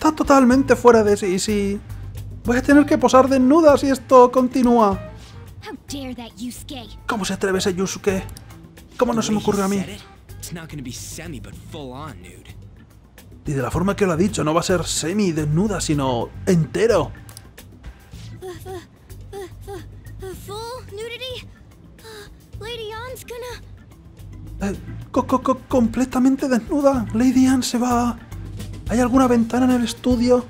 Está totalmente fuera de sí. sí. Voy a tener que posar desnuda si esto continúa. ¿Cómo se atreve ese Yusuke? ¿Cómo no se me ocurrió a mí? It's not gonna be semi, but full on nude. Y de la forma que lo ha dicho, no va a ser semi desnuda, sino entero. Uh. Eh, co- co- co- completamente desnuda. Lady Anne se va. ¿Hay alguna ventana en el estudio?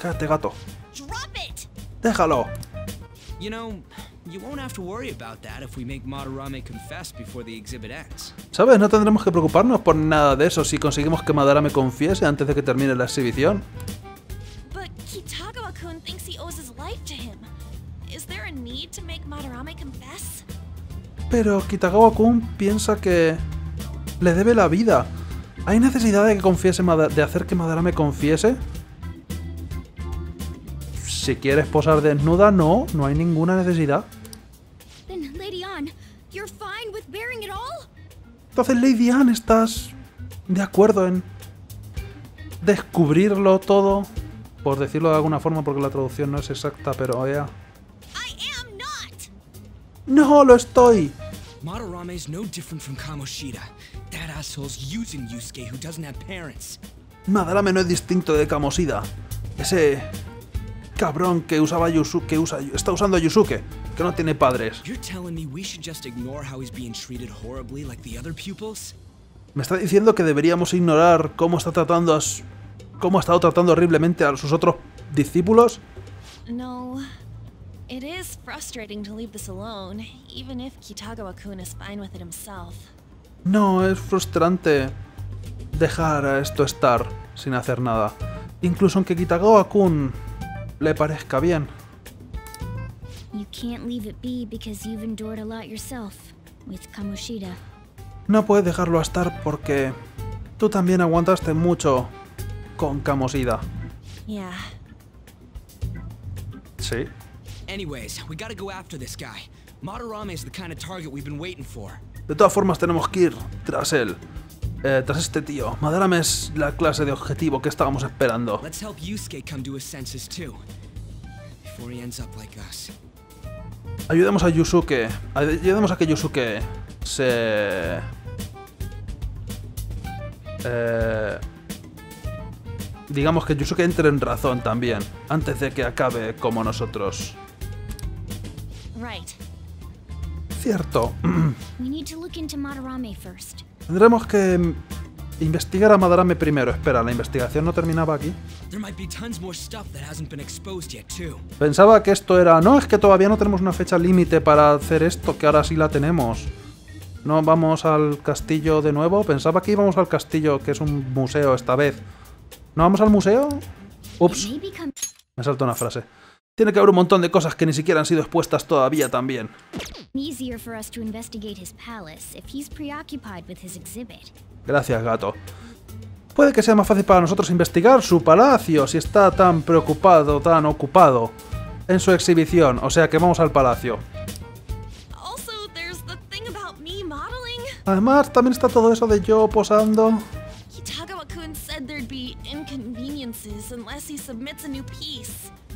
Cállate, gato. Drop it! Déjalo. You know, you won't have to worry about that if we make Madarame confess before the exhibit ends. ¿Sabes? No tendremos que preocuparnos por nada de eso si conseguimos que Madara me confiese antes de que termine la exhibición. But Kitagawa-kun thinks he owes his life to him. Is there a need to make Madarame confess? Pero Kitagawa-kun piensa que le debe la vida. ¿Hay necesidad de que confiese Mada- de hacer que Madara me confiese? Si quieres posar desnuda, no, no hay ninguna necesidad. Entonces, Lady Anne, ¿estás de acuerdo en descubrirlo todo? Por decirlo de alguna forma, porque la traducción no es exacta, pero ya. ¡No lo estoy! Madarame's no different from Kamoshida. That asshole's using Yusuke who doesn't have parents. Madarame no es distinto de Kamosida. Ese cabrón que usaba Yusuke, que usa, está usando a Yusuke, que no tiene padres. You're telling me we should just ignore how he's being treated horribly like the other pupils? ¿Me está diciendo que deberíamos ignorar cómo está tratando a cómo ha estado tratando horriblemente a sus otros discípulos? No. It is frustrating to leave this alone, even if Kitagawa-kun is fine with it himself. No, es frustrante dejar a esto estar sin hacer nada. Incluso aunque Kitagawa-kun le parezca bien. You can't leave it be because you've endured a lot yourself with Kamoshida. No puedes dejarlo estar porque tú también aguantaste mucho con Kamosida. Yeah. Sí. Anyways, we gotta go after this guy. Madarame is the kind of target we've been waiting for. De todas formas tenemos que ir tras él. Eh, tras este tío. Madarame es la clase de objetivo que estábamos esperando. Let's help Yusuke come to his senses too. Before he ends up like us. Ayudemos a Yusuke. Ayudemos a que Yusuke se... Eh, digamos que Yusuke entre en razón también, antes de que acabe como nosotros. Right. Cierto. We need to look into Madarame first. Tendremos que investigar a Madarame primero. Espera, ¿la investigación no terminaba aquí? There might be tons more stuff that hasn't been exposed yet too. Pensaba que esto era... No, es que todavía no tenemos una fecha límite para hacer esto, que ahora sí la tenemos. No vamos al castillo de nuevo. Pensaba que íbamos al castillo, que es un museo esta vez. ¿No vamos al museo? Ups, me saltó una frase. Tiene que haber un montón de cosas que ni siquiera han sido expuestas todavía también. Gracias, gato. Puede que sea más fácil para nosotros investigar su palacio si está tan preocupado, tan ocupado en su exhibición. O sea que vamos al palacio. Además, también está todo eso de yo posando.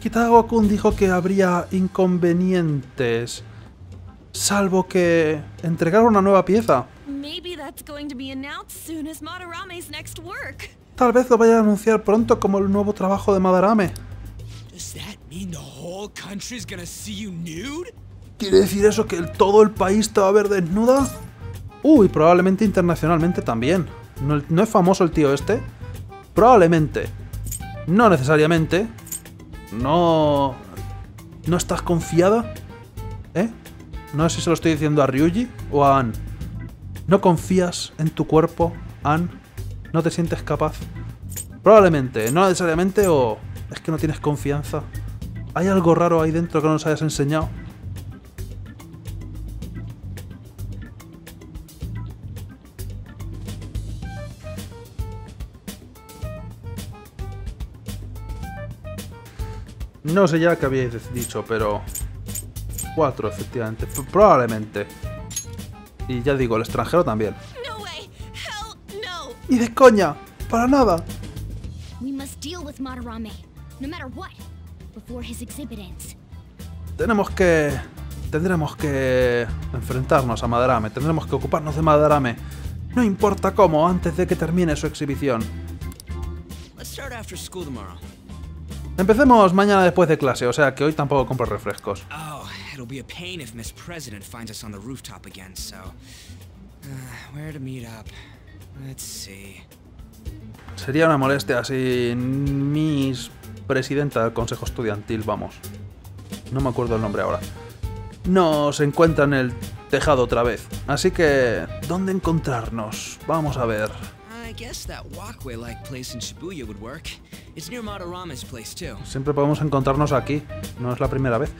Kitagawa-kun dijo que habría inconvenientes, salvo que entregar una nueva pieza. Tal vez lo vaya a anunciar pronto como el nuevo trabajo de Madarame. ¿Quiere decir eso que el- todo el país te va a ver desnuda? Uy, probablemente internacionalmente también. ¿No, no es famoso el tío este? Probablemente. No necesariamente. No... ¿No estás confiada? ¿Eh? No sé si se lo estoy diciendo a Ryuji o a Ann. ¿No confías en tu cuerpo, Ann? ¿No te sientes capaz? Probablemente, no necesariamente o es que no tienes confianza. ¿Hay algo raro ahí dentro que no nos hayas enseñado? No sé ya qué habíais dicho, pero... Cuatro, efectivamente. P- Probablemente. Y ya digo, el extranjero también. No way! Hell no! ¡Y de coña! ¡Para nada! We must deal with Madarame, no matter what, before his exhibit ends. Tenemos que... Tendremos que enfrentarnos a Madarame, tendremos que ocuparnos de Madarame. No importa cómo, antes de que termine su exhibición. Let's start after school tomorrow. Empecemos mañana después de clase, o sea que hoy tampoco compro refrescos. Oh, it'll be a pain if Miss President finds us on the rooftop again, so... Uh, where to meet up? Let's see. Sería una molestia si Miss Presidenta del Consejo Estudiantil, vamos. No me acuerdo el nombre ahora. No se encuentra en el tejado otra vez. Así que, ¿dónde encontrarnos? Vamos a ver. Siempre podemos encontrarnos aquí. No es la primera vez.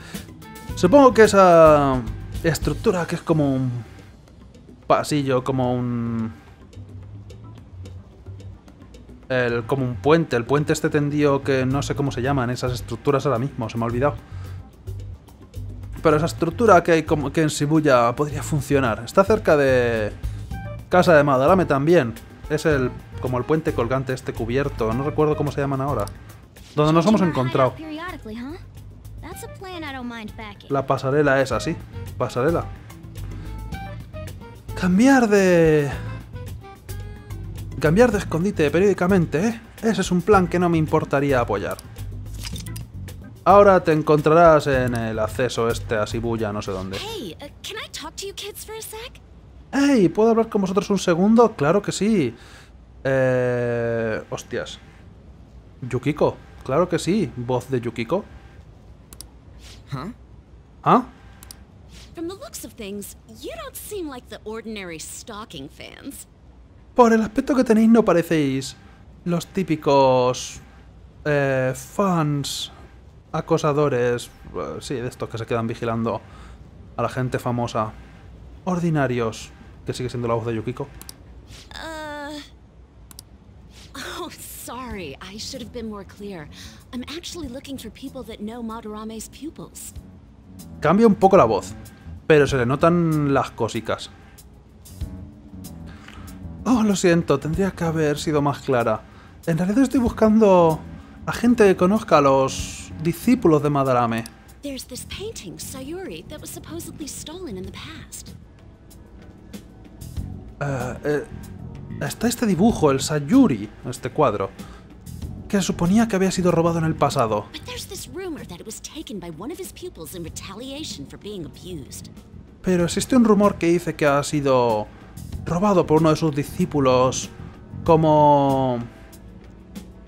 Supongo que esa estructura que es como un pasillo, como un... El, como un puente, el puente este tendido que no sé cómo se llaman esas estructuras ahora mismo, se me ha olvidado. Pero esa estructura que hay como que en Shibuya podría funcionar. Está cerca de Casa de Madarame también. Es el como el puente colgante este cubierto, no recuerdo cómo se llaman ahora. Donde nos hemos encontrado. La pasarela es así. Pasarela. Cambiar de... Cambiar de escondite periódicamente, ¿eh? Ese es un plan que no me importaría apoyar. Ahora te encontrarás en el acceso este a Shibuya, no sé dónde. Hey, uh, ¡Ey! ¿Puedo hablar con vosotros un segundo? Claro que sí. Eh... Hostias. Yukiko. Claro que sí. Voz de Yukiko. ¿Ah? From the looks of things, you don't seem like the ordinary stalking fans. Por el aspecto que tenéis no parecéis los típicos eh, fans acosadores, eh, sí, de estos que se quedan vigilando a la gente famosa, ordinarios, que sigue siendo la voz de Yukiko. Uh. Oh, sorry. I should have been more clear. I'm actually looking for people that know Madarame's pupils. Cambia un poco la voz, pero se le notan las cosicas. Oh, lo siento, tendría que haber sido más clara. En realidad estoy buscando a gente que conozca a los discípulos de Madarame. There's this painting, Sayuri, that was supposedly stolen in the past. Eh, eh, está este dibujo, el Sayuri, este cuadro, que suponía que había sido robado en el pasado. Pero existe un rumor que dice que ha sido robado por uno de sus discípulos como...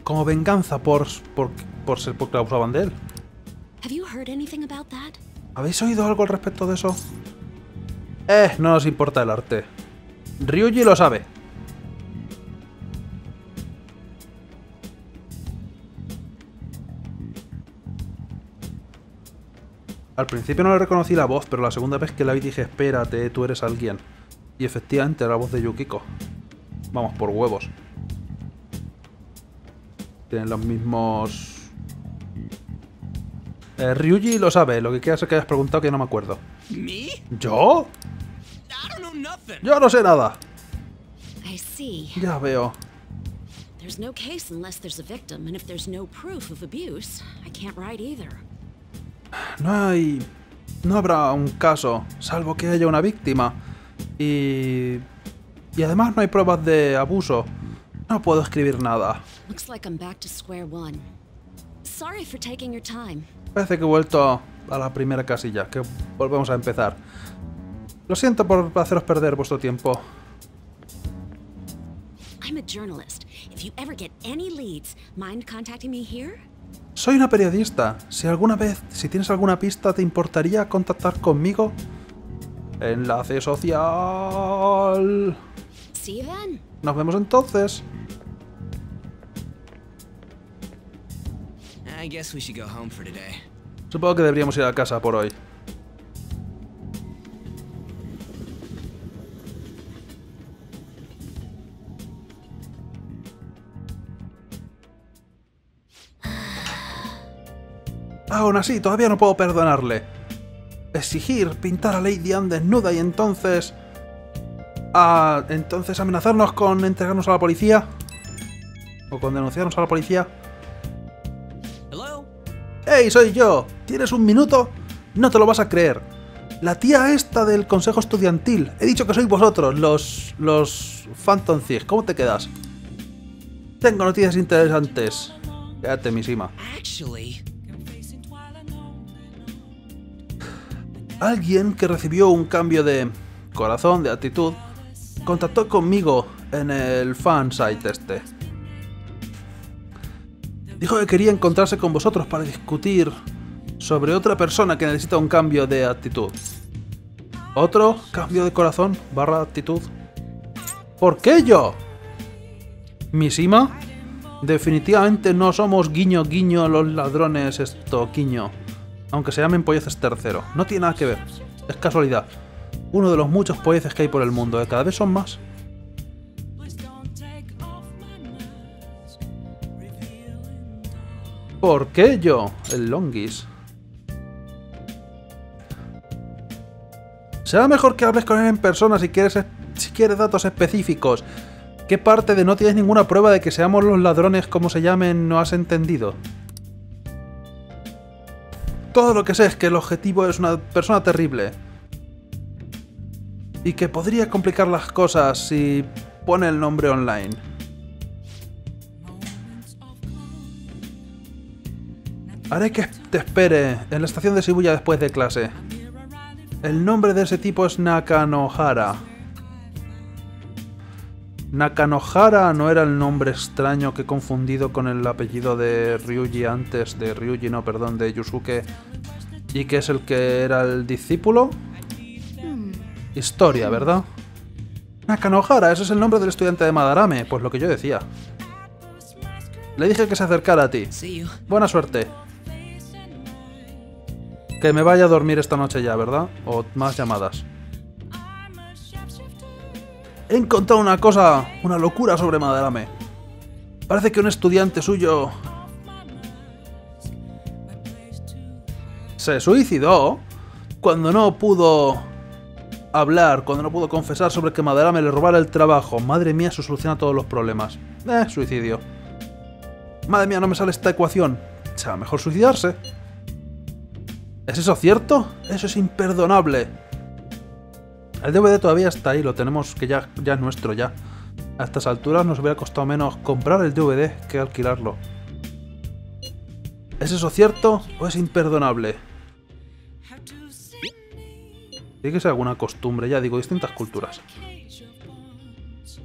como venganza por, por, por ser porque abusaban de él. ¿Habéis oído algo al respecto de eso? Eh, no nos importa el arte. Ryuji lo sabe. Al principio no le reconocí la voz, pero la segunda vez que la vi dije, espérate, tú eres alguien. Y efectivamente era la voz de Yukiko. Vamos, por huevos. Tienen los mismos... Eh, Ryuji lo sabe, lo que quieras es que hayas preguntado que no me acuerdo. Me? ¿Yo? Yo no sé nada. I see. Ya veo. There's no case unless there's a victim, and if there's no proof of abuse, I can't write either. No hay... No habrá un caso, salvo que haya una víctima. Y... Y además no hay pruebas de abuso. No puedo escribir nada. Looks like I'm back to square one. Sorry for taking your time. Parece que he vuelto a la primera casilla, que volvemos a empezar. Lo siento por haceros perder vuestro tiempo. I'm a journalist. If you ever get any leads, mind contacting me here? Soy una periodista. Si alguna vez, si tienes alguna pista, ¿te importaría contactar conmigo? Enlace social. Nos vemos entonces. I guess we should go home for today. Supongo que deberíamos ir a casa por hoy. Aún así, todavía no puedo perdonarle. Exigir pintar a Lady Anne desnuda y entonces... Entonces amenazarnos con entregarnos a la policía. O con denunciarnos a la policía. ¡Ey, soy yo! ¿Tienes un minuto? No te lo vas a creer. La tía esta del consejo estudiantil. He dicho que sois vosotros, los... los... Phantom Thieves. ¿Cómo te quedas? Tengo noticias interesantes. Quédate, Misima. Actually, Alguien que recibió un cambio de corazón, de actitud, contactó conmigo en el fansite este. Dijo que quería encontrarse con vosotros para discutir sobre otra persona que necesita un cambio de actitud. ¿Otro cambio de corazón barra actitud? ¿Por qué yo? ¿Misima? Definitivamente no somos guiño guiño los ladrones esto guiño. Aunque se llamen polleces tercero. No tiene nada que ver. Es casualidad. Uno de los muchos polleces que hay por el mundo. Que cada vez son más. ¿Por qué yo? El Longis. Será mejor que hables con él en persona si quieres, si quieres datos específicos. ¿Qué parte de no tienes ninguna prueba de que seamos los ladrones como se llamen no has entendido? Todo lo que sé es que el objetivo es una persona terrible. Y que podría complicar las cosas si pone el nombre online. Haré que te espere en la estación de Shibuya después de clase. El nombre de ese tipo es Nakanohara. Nakanohara no era el nombre extraño que he confundido con el apellido de Ryuji antes, de Ryuji, no, perdón, de Yusuke, y que es el que era el discípulo. Historia, ¿verdad? Nakanohara, ese es el nombre del estudiante de Madarame, pues lo que yo decía. Le dije que se acercara a ti. Buena suerte. Que me vaya a dormir esta noche ya, ¿verdad? O más llamadas. He encontrado una cosa, una locura sobre Madarame. Parece que un estudiante suyo se suicidó cuando no pudo hablar, cuando no pudo confesar sobre que Madarame le robara el trabajo. Madre mía, eso soluciona todos los problemas. Eh, suicidio. Madre mía, no me sale esta ecuación. Será mejor suicidarse. ¿Es eso cierto? Eso es imperdonable. El DVD todavía está ahí, lo tenemos que ya, ya es nuestro ya. A estas alturas nos hubiera costado menos comprar el DVD que alquilarlo. ¿Es eso cierto o es imperdonable? Tiene que ser alguna costumbre, ya digo, distintas culturas.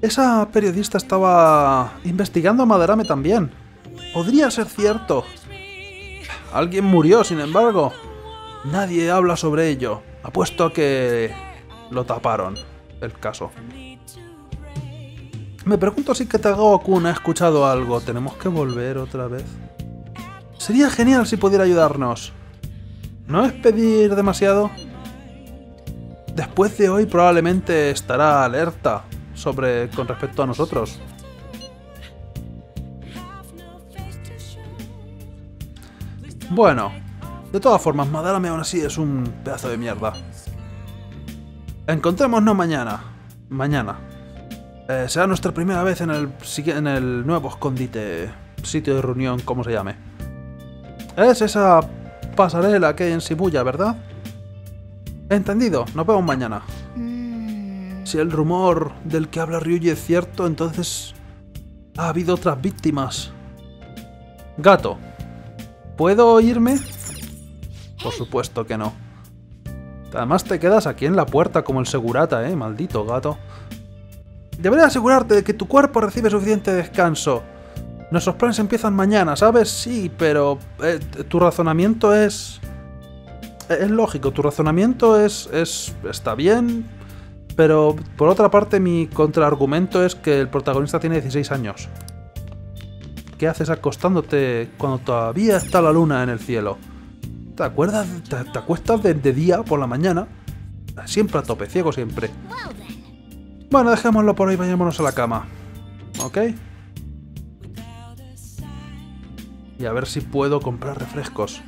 Esa periodista estaba investigando a Madarame también. Podría ser cierto. Alguien murió, sin embargo. Nadie habla sobre ello. Apuesto a que lo taparon el caso. Me pregunto si Katagawa-kun ha escuchado algo. ¿Tenemos que volver otra vez? Sería genial si pudiera ayudarnos. ¿No es pedir demasiado? Después de hoy probablemente estará alerta sobre con respecto a nosotros. Bueno, de todas formas, Madarame aún así es un pedazo de mierda. Encontrémonos mañana. Mañana. Eh, será nuestra primera vez en el, sigui- en el nuevo escondite, sitio de reunión, como se llame. Es esa pasarela que hay en Shibuya, ¿verdad? Entendido, nos vemos mañana. Si el rumor del que habla Ryuji es cierto, entonces ha habido otras víctimas. Gato, ¿puedo irme? Por supuesto que no. Además te quedas aquí en la puerta como el segurata, eh, maldito gato. Deberías asegurarte de que tu cuerpo recibe suficiente descanso. Nuestros planes empiezan mañana, ¿sabes? Sí, pero eh, tu razonamiento es... Es lógico, tu razonamiento es, es... está bien, pero por otra parte mi contraargumento es que el protagonista tiene 16 años. ¿Qué haces acostándote cuando todavía está la luna en el cielo? ¿Te acuerdas? ¿Te, acuestas de, de día por la mañana? Siempre a tope, ciego siempre. Bueno, dejémoslo por ahí, vayámonos a la cama. ¿Ok? Y a ver si puedo comprar refrescos.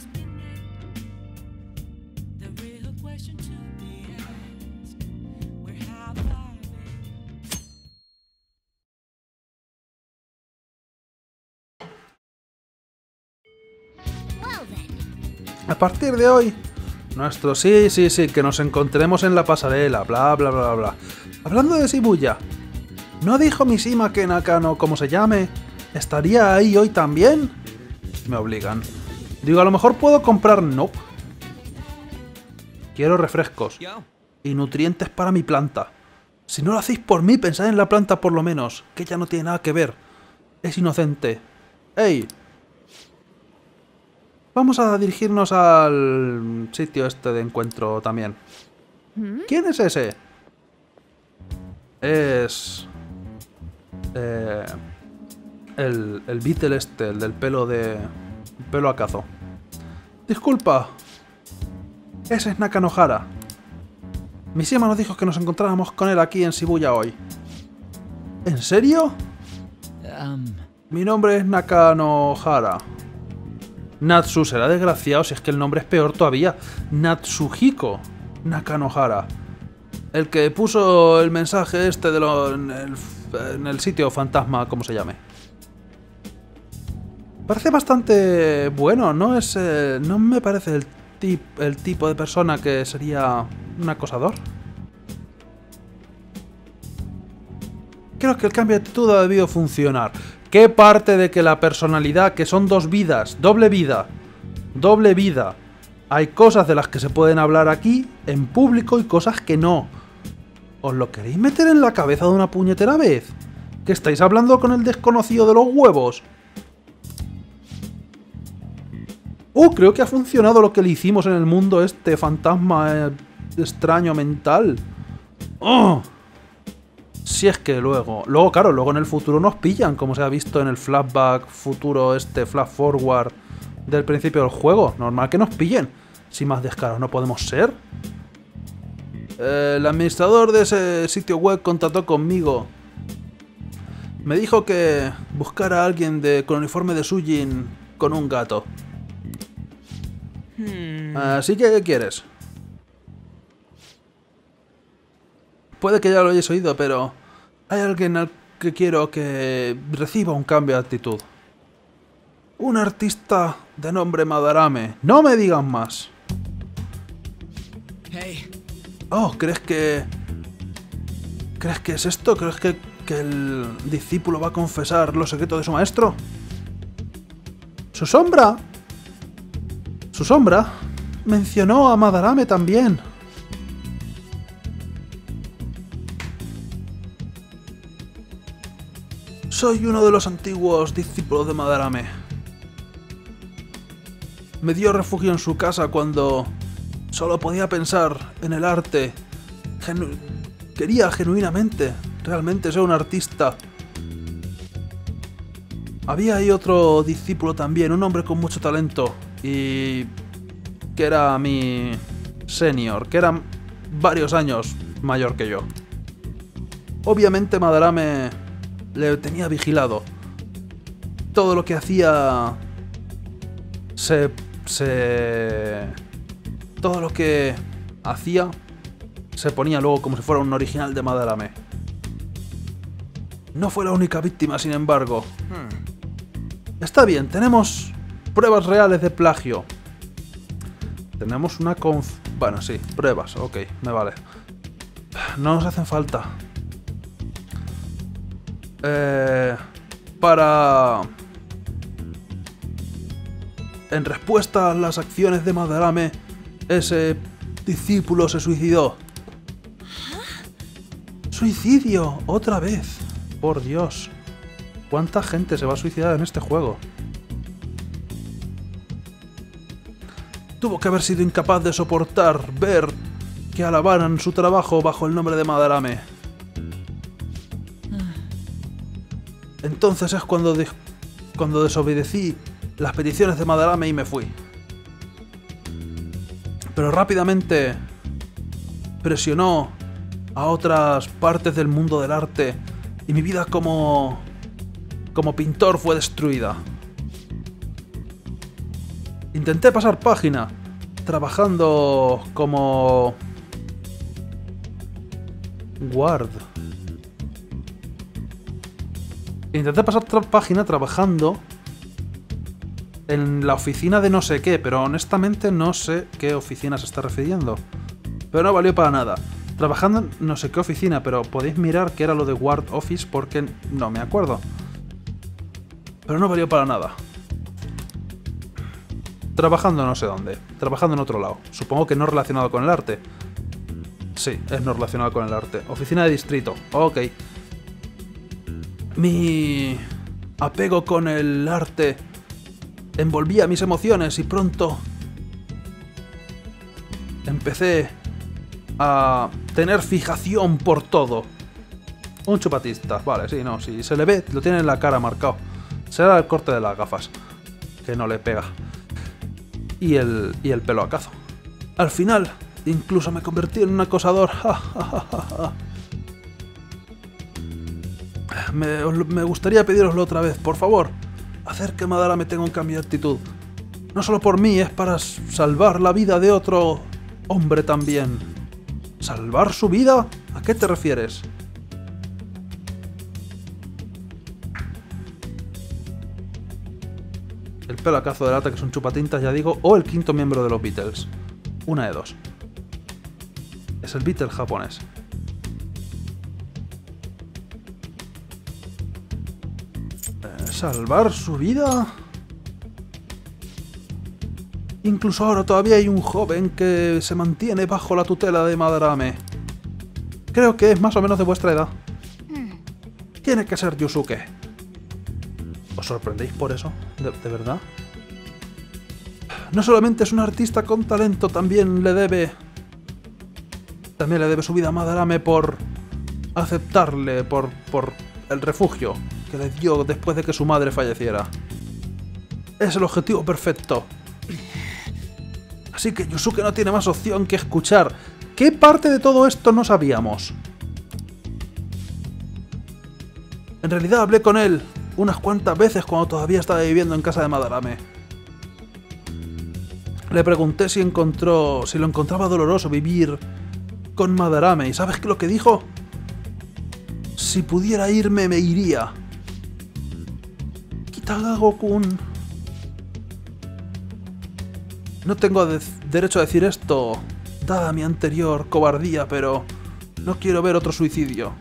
A partir de hoy, nuestro sí, sí, sí, que nos encontremos en la pasarela, bla, bla, bla, bla. Hablando de Shibuya, ¿no dijo Mishima que Nakano, como se llame, estaría ahí hoy también? Me obligan. Digo, a lo mejor puedo comprar Nope. Quiero refrescos y nutrientes para mi planta. Si no lo hacéis por mí, pensad en la planta por lo menos, que ella no tiene nada que ver. Es inocente. ¡Ey! Vamos a dirigirnos al sitio este de encuentro también. ¿Quién es ese? Es... eh, el, el Beatle este, el del pelo de... pelo acazo. Disculpa. Ese es Nakanohara. Mishima nos dijo que nos encontráramos con él aquí en Shibuya hoy. ¿En serio? Um, Mi nombre es Nakanohara. Natsu será desgraciado si es que el nombre es peor todavía. Natsuhiko Nakanohara. El que puso el mensaje este de lo, en, el, sitio fantasma, como se llame. Parece bastante bueno, ¿no? Es, eh, no me parece el, el tipo de persona que sería un acosador. Creo que el cambio de actitud ha debido funcionar. ¿Qué parte de que la personalidad, que son dos vidas, doble vida, doble vida, hay cosas de las que se pueden hablar aquí, en público, y cosas que no? ¿Os lo queréis meter en la cabeza de una puñetera vez? ¿Que estáis hablando con el desconocido de los huevos? Uh, creo que ha funcionado lo que le hicimos en el mundo este fantasma eh, extraño mental. ¡Oh! Si es que luego, luego claro, luego en el futuro nos pillan, como se ha visto en el flashback futuro, este flash forward del principio del juego. Normal que nos pillen. Si más descaros no podemos ser. Eh, el administrador de ese sitio web contactó conmigo. Me dijo que buscara a alguien de, con uniforme de Sujin con un gato. Así que, ¿qué quieres? Puede que ya lo hayáis oído, pero hay alguien al que quiero que reciba un cambio de actitud. Un artista de nombre Madarame. No me digan más. Hey, Oh, ¿crees que... ¿Crees que es esto? ¿Crees que, que el discípulo va a confesar los secretos de su maestro? ¿Su sombra? Su sombra mencionó a Madarame también. Soy uno de los antiguos discípulos de Madarame. Me dio refugio en su casa cuando solo podía pensar en el arte. Quería genuinamente, realmente ser un artista. Había ahí otro discípulo también, un hombre con mucho talento y que era mi senior, que era varios años mayor que yo. Obviamente Madarame le tenía vigilado. Todo lo que hacía se se todo lo que hacía se ponía luego como si fuera un original de Madarame. No fue la única víctima, sin embargo. Está bien, tenemos pruebas reales de plagio. Tenemos una conf... Bueno, sí, pruebas, ok, me vale. No nos hacen falta. Eh, para... En respuesta a las acciones de Madarame, ese discípulo se suicidó. ¡Suicidio! ¡Otra vez! Por Dios. ¿Cuánta gente se va a suicidar en este juego? Tuvo que haber sido incapaz de soportar ver que alabaran su trabajo bajo el nombre de Madarame. Entonces es cuando, cuando desobedecí las peticiones de Madarame y me fui. Pero rápidamente presionó a otras partes del mundo del arte y mi vida como como pintor fue destruida. Intenté pasar página trabajando como guard. Intenté pasar tra- página trabajando en la oficina de no sé qué, pero honestamente no sé qué oficina se está refiriendo. Pero no valió para nada. Trabajando en no sé qué oficina, pero podéis mirar que era lo de Ward Office porque no me acuerdo. Pero no valió para nada. Trabajando no sé dónde. Trabajando en otro lado. Supongo que no relacionado con el arte. Sí, es no relacionado con el arte. Oficina de distrito. Ok. Mi apego con el arte envolvía mis emociones y pronto empecé a tener fijación por todo. Un chupatista, vale, sí, no, si se le ve, lo tiene en la cara marcado. Será el corte de las gafas, que no le pega. Y el, y el pelo a cazo. Al final, incluso me convertí en un acosador. me, gustaría pediroslo otra vez, por favor. Hacer que Madara me tenga un cambio de actitud. No solo por mí, es para salvar la vida de otro hombre también. ¿Salvar su vida? ¿A qué te refieres? El pelacazo delata que es un chupatintas, ya digo, o el quinto miembro de los Beatles. Una de dos. Es el Beatle japonés. ¿Salvar su vida? Incluso ahora todavía hay un joven que se mantiene bajo la tutela de Madarame. Creo que es más o menos de vuestra edad. Tiene que ser Yusuke. ¿Os sorprendéis por eso? ¿De, de verdad? No solamente es un artista con talento, también le debe... También le debe su vida a Madarame por aceptarle, por, por el refugio que le dio después de que su madre falleciera. Es el objetivo perfecto. Así que Yusuke no tiene más opción que escuchar. ¿Qué parte de todo esto no sabíamos? En realidad hablé con él unas cuantas veces cuando todavía estaba viviendo en casa de Madarame. Le pregunté si encontró. si lo encontraba doloroso vivir con Madarame. ¿Y sabes qué lo que dijo? Si pudiera irme, me iría. Kitagago-kun. No tengo de- derecho a decir esto, dada mi anterior cobardía, pero no quiero ver otro suicidio.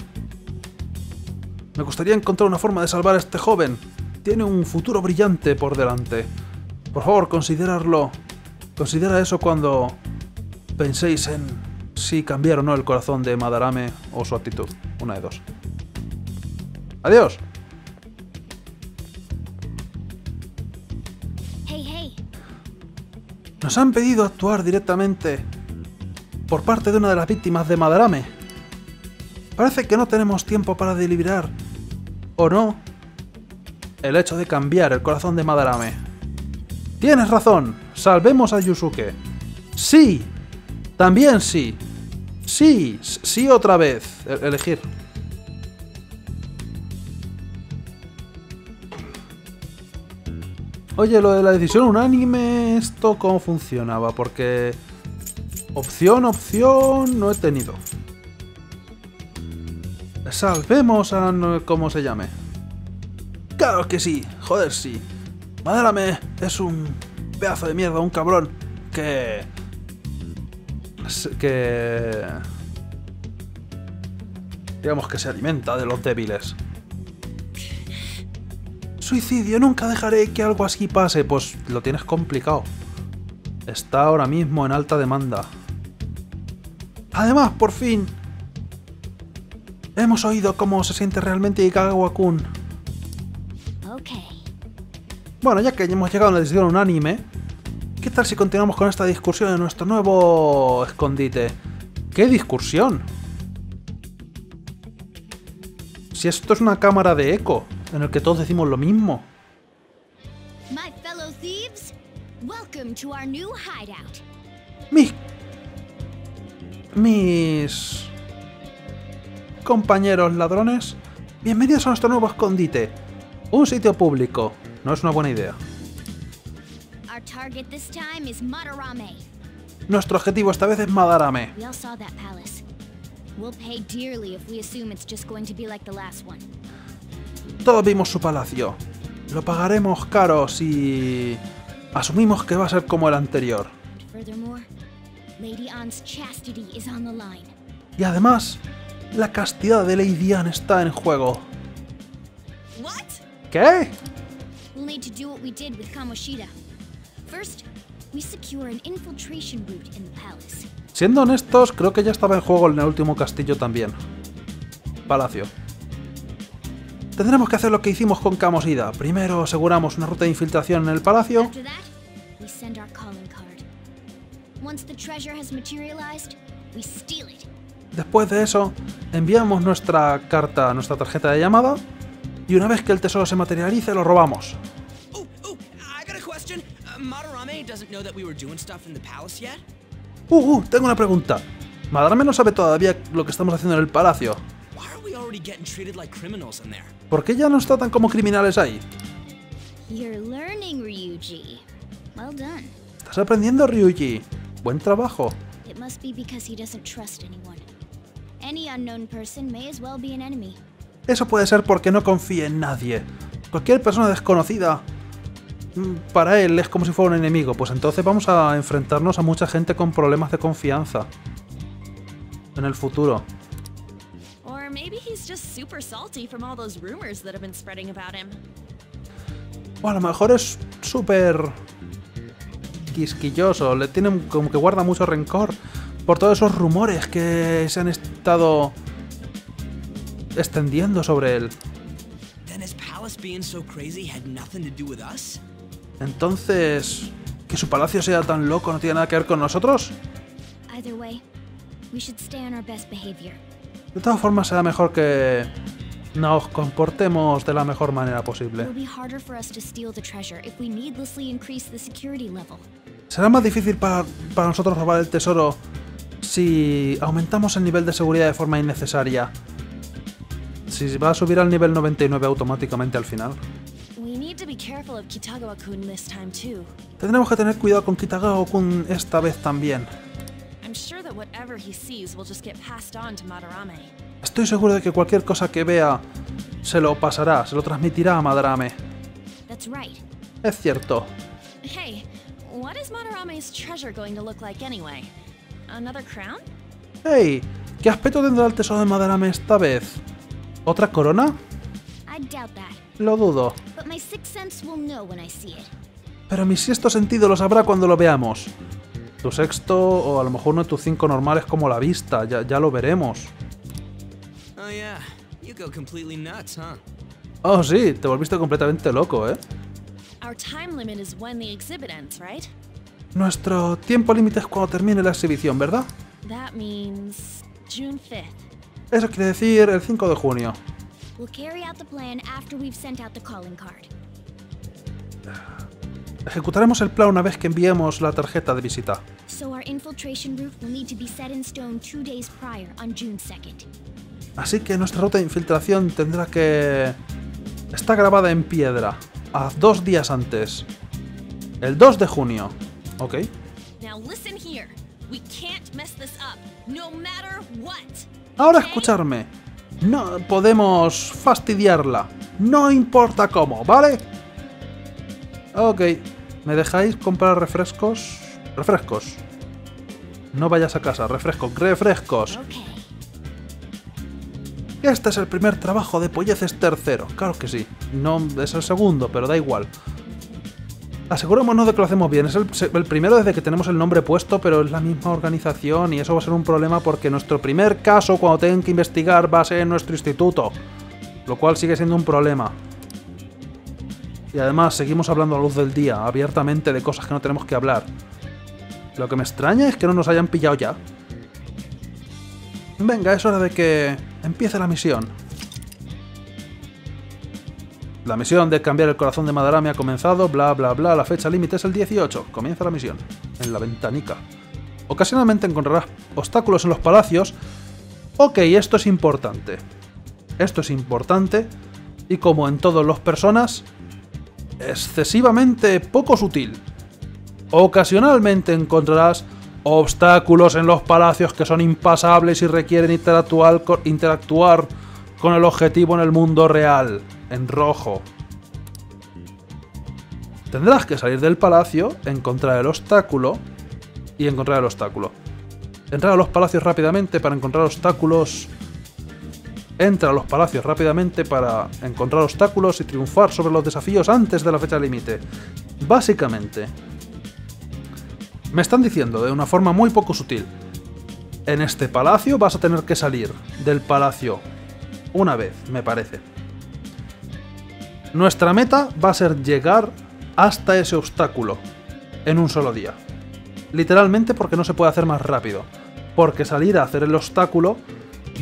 Me gustaría encontrar una forma de salvar a este joven. Tiene un futuro brillante por delante. Por favor, considerarlo. Considera eso cuando penséis en si cambiar o no el corazón de Madarame o su actitud. Una de dos. Adiós. Nos han pedido actuar directamente por parte de una de las víctimas de Madarame. Parece que no tenemos tiempo para deliberar, o no, el hecho de cambiar el corazón de Madarame. Tienes razón, salvemos a Yusuke. Sí, también sí. Sí, sí otra vez. Elegir. Oye, lo de la decisión unánime, ¿esto cómo funcionaba? Porque opción, opción, no he tenido. Salvemos a... no- ¿cómo se llame? Claro que sí, joder sí. Madárame es un pedazo de mierda, un cabrón que... que... Digamos que se alimenta de los débiles. Suicidio, nunca dejaré que algo así pase. Pues lo tienes complicado. Está ahora mismo en alta demanda. Además, por fin, hemos oído cómo se siente realmente Ikagawa-kun. Okay. Bueno, ya que hemos llegado a una decisión unánime, ¿qué tal si continuamos con esta discusión en nuestro nuevo escondite? ¿Qué discusión? Si esto es una cámara de eco, en el que todos decimos lo mismo. Mis... Mis... Compañeros ladrones, bienvenidos a nuestro nuevo escondite. Un sitio público. No es una buena idea. Nuestro objetivo esta vez es Madarame. Todos vimos su palacio. Lo pagaremos caro si Asumimos que va a ser como el anterior. Y además, la castidad de Lady Anne está en juego. ¿Qué? We'll need to do what we did with Kamoshida. First, we secure an infiltration route in the palace. Siendo honestos, creo que ya estaba en juego en el último castillo también. Palacio. Tendremos que hacer lo que hicimos con Camosida. Primero aseguramos una ruta de infiltración en el palacio. After that, we send our calling card. Once the treasure has materialized, we steal it. Después de eso, enviamos nuestra carta, nuestra tarjeta de llamada. Y una vez que el tesoro se materialice, lo robamos. Oh, oh. Uh? Uh, uh, tengo una pregunta. Madarame no sabe todavía lo que estamos haciendo en el palacio. ¿Por qué ya nos tratan como criminales ahí? You're learning, Ryuji. Well done. Estás aprendiendo, Ryuji. Buen trabajo. It must be because he doesn't trust anyone. Any unknown person may as well be an enemy. Eso puede ser porque no confía en nadie. Cualquier persona desconocida mm, para él es como si fuera un enemigo. Pues entonces vamos a enfrentarnos a mucha gente con problemas de confianza. En el futuro. He's just super salty from all those rumors that have been spreading about him. O a lo mejor es súper quisquilloso. Le tiene como que guarda mucho rencor por todos esos rumores que se han estado extendiendo sobre él. Then his palace being so crazy had nothing to do with us? Entonces, que su palacio sea tan loco no tiene nada que ver con nosotros. Either way, we should stay on our best behavior. De todas formas, será mejor que nos comportemos de la mejor manera posible. Será más difícil para, para nosotros robar el tesoro si aumentamos el nivel de seguridad de forma innecesaria. Si va a subir al nivel 99 automáticamente al final. Tendremos que tener cuidado con Kitagawa-kun esta vez también. Estoy seguro de que cualquier cosa que vea se lo pasará, se lo transmitirá a Madarame. That's right. Es cierto. Hey, what is Madarame's treasure going to look like anyway? Another crown? ¡Hey! ¿Qué aspecto tendrá el tesoro de Madarame esta vez? ¿Otra corona? I doubt that. Lo dudo. But my sixth sense will know when I see it. Pero mi sexto sentido lo sabrá cuando lo veamos. Tu sexto, o a lo mejor uno de tus cinco normales como la vista, ya, ya lo veremos. Oh yeah, you go completely nuts, huh? Oh sí, te volviste completamente loco, ¿eh? Our time limit is when the exhibit ends, right? Nuestro tiempo límite es cuando termine la exhibición, ¿verdad? That means June 5th. Eso quiere decir el 5 de junio. We'll carry out the plan after we've sent out the calling card. Ejecutaremos el plan una vez que enviemos la tarjeta de visita. So our infiltration route will need to be set in stone two days prior on June 2nd. Así que nuestra ruta de infiltración tendrá que... Está grabada en piedra, a dos días antes. El 2 de junio. ¿Ok? Ahora escucharme. No podemos fastidiarla. No importa cómo, ¿vale? Ok. ¿Me dejáis comprar refrescos? Refrescos. No vayas a casa, refrescos, refrescos. Okay. Este es el primer trabajo de Polleces tercero. Claro que sí. No es el segundo, pero da igual. Asegurémonos de que lo hacemos bien. Es el, el, primero desde que tenemos el nombre puesto, pero es la misma organización y eso va a ser un problema porque nuestro primer caso cuando tengan que investigar va a ser en nuestro instituto. Lo cual sigue siendo un problema. Y además seguimos hablando a luz del día, abiertamente de cosas que no tenemos que hablar. Lo que me extraña es que no nos hayan pillado ya. Venga, es hora de que empiece la misión. La misión de cambiar el corazón de Madarame ha comenzado, bla bla bla, la fecha límite es el 18. Comienza la misión. En la ventanica. Ocasionalmente encontrarás obstáculos en los palacios. Ok, esto es importante. Esto es importante. Y como en todos los personas, excesivamente poco sutil. Ocasionalmente encontrarás obstáculos en los palacios que son impasables y requieren interactuar con, el objetivo en el mundo real, en rojo. Tendrás que salir del palacio, encontrar el obstáculo y encontrar el obstáculo. Entrar a los palacios rápidamente para encontrar obstáculos. Entra a los palacios rápidamente para encontrar obstáculos y triunfar sobre los desafíos antes de la fecha límite. Básicamente, me están diciendo de una forma muy poco sutil. En este palacio vas a tener que salir del palacio una vez, me parece. Nuestra meta va a ser llegar hasta ese obstáculo en un solo día. Literalmente porque no se puede hacer más rápido. Porque salir a hacer el obstáculo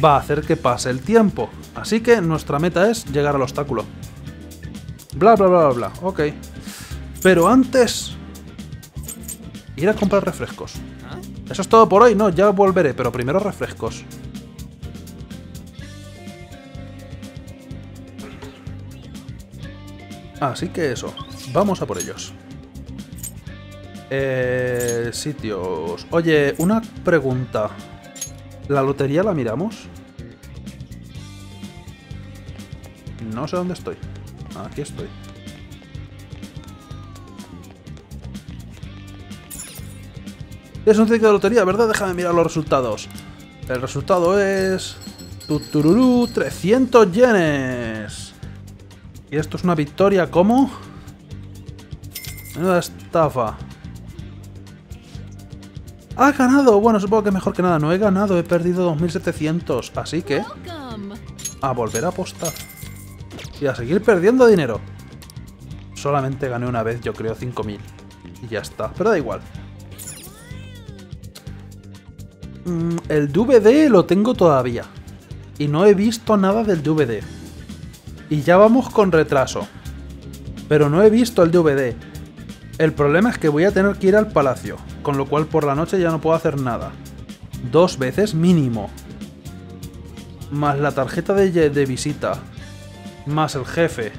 va a hacer que pase el tiempo. Así que nuestra meta es llegar al obstáculo. Bla, bla, bla, bla, bla. Ok. Pero antes... Ir a comprar refrescos. Eso es todo por hoy, no, ya volveré, pero primero refrescos. Así que eso, vamos a por ellos. Eh, sitios. Oye, una pregunta. ¿La lotería la miramos? No sé dónde estoy. Aquí estoy. Es un ticket de lotería, ¿verdad? Déjame mirar los resultados. El resultado es... Tutururú, 300 yenes. Y esto es una victoria, ¿cómo? Menuda estafa. ¡Ha ganado! Bueno, supongo que mejor que nada. No he ganado, he perdido 2700. Así que... A volver a apostar. Y a seguir perdiendo dinero. Solamente gané una vez, yo creo, 5000. Y ya está. Pero da igual. Mm, el DVD lo tengo todavía. Y no he visto nada del DVD. Y ya vamos con retraso. Pero no he visto el DVD. El problema es que voy a tener que ir al palacio. Con lo cual por la noche ya no puedo hacer nada. Dos veces mínimo. Más la tarjeta de, de visita. Más el jefe.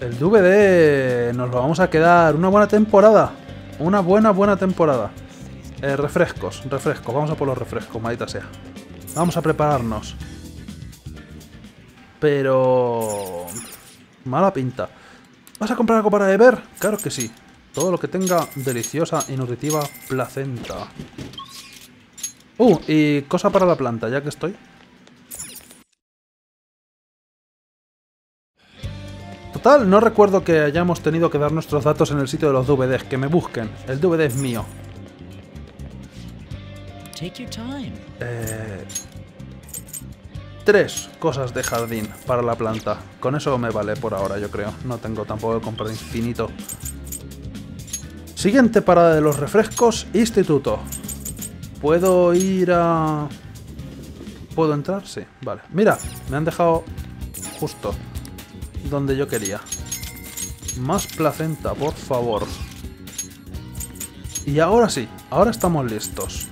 El DVD nos lo vamos a quedar una buena temporada. Una buena, buena temporada. Eh, refrescos, refrescos. Vamos a por los refrescos, maldita sea. Vamos a prepararnos. Pero... Mala pinta. ¿Vas a comprar algo para beber? Claro que sí. Todo lo que tenga deliciosa y nutritiva placenta. Uh, y cosa para la planta, ya que estoy. Total, no recuerdo que hayamos tenido que dar nuestros datos en el sitio de los DVDs. Que me busquen. El DVD es mío. Take your time. Eh, tres cosas de jardín para la planta. Con eso me vale por ahora, yo creo. No tengo tampoco que comprar infinito. Siguiente parada de los refrescos, instituto. ¿Puedo ir a...? ¿Puedo entrar? Sí, vale. Mira, me han dejado justo donde yo quería. Más placenta, por favor. Y ahora sí, ahora estamos listos.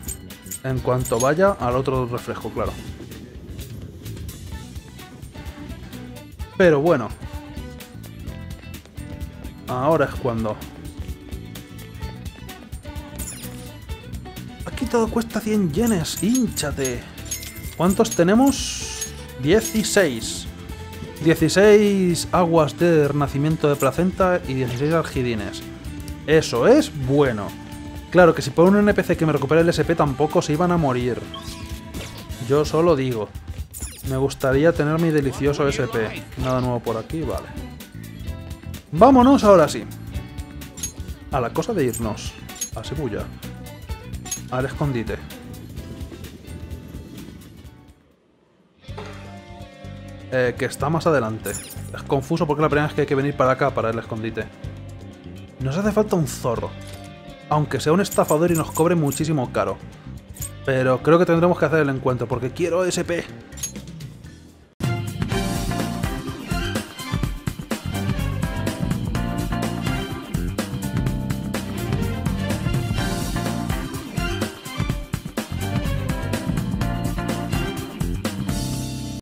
En cuanto vaya al otro refresco, claro. Pero bueno. Ahora es cuando. Aquí todo cuesta 100 yenes. ¡Hínchate! ¿Cuántos tenemos? 16. 16 aguas de renacimiento de placenta y 16 argidines. Eso es bueno. Claro que si pongo un NPC que me recupere el SP tampoco se iban a morir. Yo solo digo. Me gustaría tener mi delicioso SP. Nada nuevo por aquí, vale. Vámonos ahora sí. A la cosa de irnos. A Shibuya. Al escondite. Eh, que está más adelante. Es confuso porque la primera vez que hay que venir para acá, para el escondite. Nos hace falta un zorro. Aunque sea un estafador y nos cobre muchísimo caro. Pero creo que tendremos que hacer el encuentro porque quiero SP.